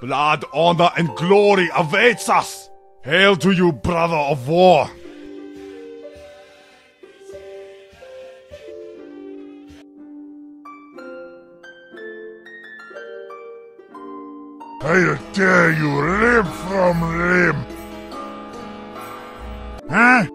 Blood, honor, and glory awaits us! Hail to you, brother of war! I dare you limb from limb! Huh?